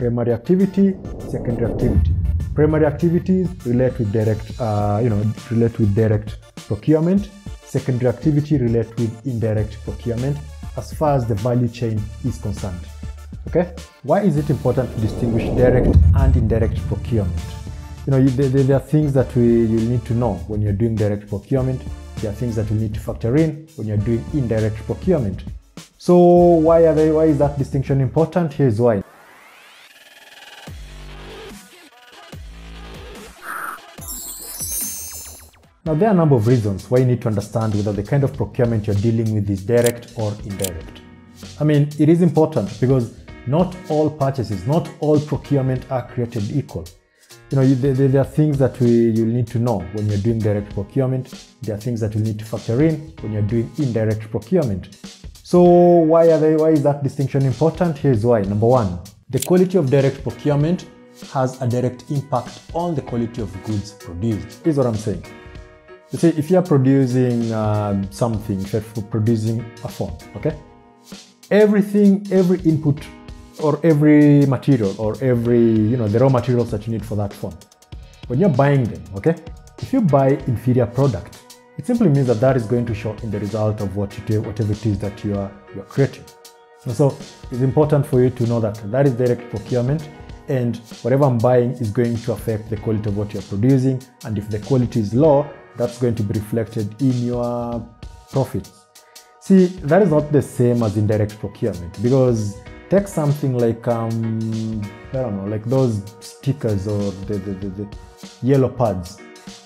primary activity, secondary activity. Primary activities relate with direct, uh, you know, relate with direct procurement. Secondary activity relate with indirect procurement as far as the value chain is concerned. Okay, why is it important to distinguish direct and indirect procurement? You know, there, there are things that we you need to know when you're doing direct procurement. There are things that you need to factor in when you're doing indirect procurement. So why are they? Why is that distinction important? Here's why. Now, there are a number of reasons why you need to understand whether the kind of procurement you're dealing with is direct or indirect. I mean, it is important because not all purchases, not all procurement are created equal. You know, there, there are things that we, you'll need to know when you're doing direct procurement. There are things that you need to factor in when you're doing indirect procurement. So why are they, why is that distinction important? Here's why. Number one, the quality of direct procurement has a direct impact on the quality of goods produced. Is what I'm saying. You see, if you're producing uh, something, if you're producing a phone, okay? Everything, every input or every material or every, you know, the raw materials that you need for that phone, when you're buying them, okay? If you buy inferior product, it simply means that that is going to show in the result of what you do, whatever it is that you are you're creating. And so it's important for you to know that that is direct procurement and whatever I'm buying is going to affect the quality of what you're producing. And if the quality is low, that's going to be reflected in your profits. See, that is not the same as indirect procurement because take something like, um, I don't know, like those stickers or the, the, the, the yellow pads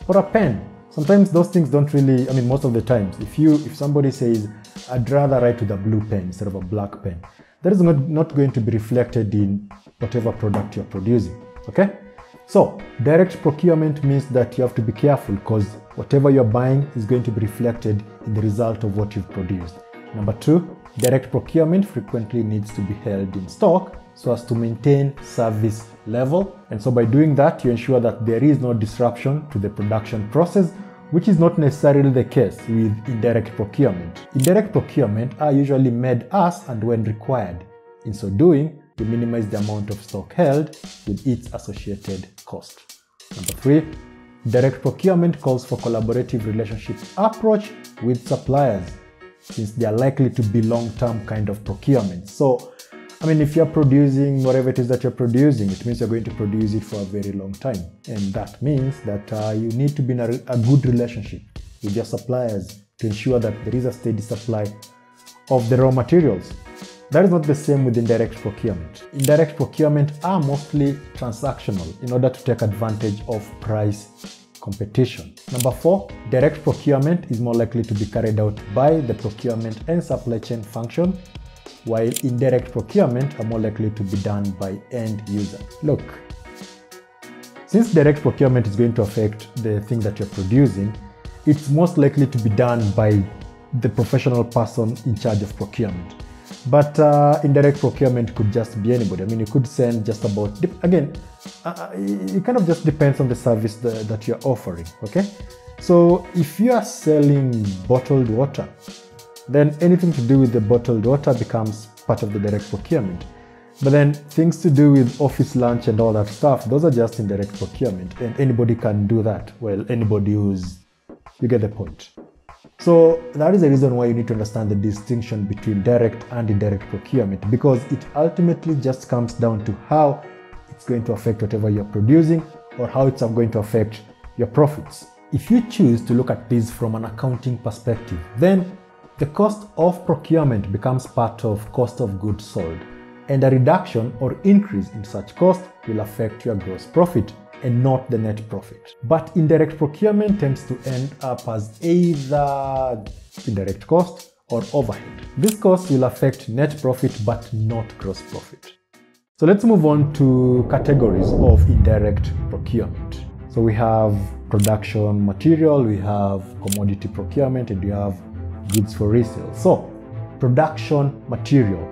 or a pen. Sometimes those things don't really, I mean, most of the times, if you, if somebody says, I'd rather write with a blue pen instead of a black pen, that is not, not going to be reflected in whatever product you're producing, okay? So, direct procurement means that you have to be careful because whatever you're buying is going to be reflected in the result of what you've produced. Number two, direct procurement frequently needs to be held in stock so as to maintain service level. And so by doing that, you ensure that there is no disruption to the production process, which is not necessarily the case with indirect procurement. Indirect procurement are usually made as and when required. In so doing, you minimize the amount of stock held with its associated cost. Number three, direct procurement calls for collaborative relationship approach with suppliers since they are likely to be long-term kind of procurement. So, I mean, if you're producing whatever it is that you're producing, it means you're going to produce it for a very long time. And that means that uh, you need to be in a, a good relationship with your suppliers to ensure that there is a steady supply of the raw materials. That is not the same with indirect procurement. Indirect procurement are mostly transactional in order to take advantage of price competition. Number four, direct procurement is more likely to be carried out by the procurement and supply chain function, while indirect procurement are more likely to be done by end user. Look, since direct procurement is going to affect the thing that you're producing, it's most likely to be done by the professional person in charge of procurement. But uh, indirect procurement could just be anybody. I mean, you could send just about, again, uh, it kind of just depends on the service that, that you're offering, okay? So if you are selling bottled water, then anything to do with the bottled water becomes part of the direct procurement. But then things to do with office lunch and all that stuff, those are just indirect procurement, and anybody can do that. Well, anybody who's, you get the point. So that is the reason why you need to understand the distinction between direct and indirect procurement because it ultimately just comes down to how it's going to affect whatever you're producing or how it's going to affect your profits. If you choose to look at this from an accounting perspective, then the cost of procurement becomes part of cost of goods sold and a reduction or increase in such cost will affect your gross profit and not the net profit. But indirect procurement tends to end up as either indirect cost or overhead. This cost will affect net profit but not gross profit. So let's move on to categories of indirect procurement. So we have production material, we have commodity procurement, and we have goods for resale. So production material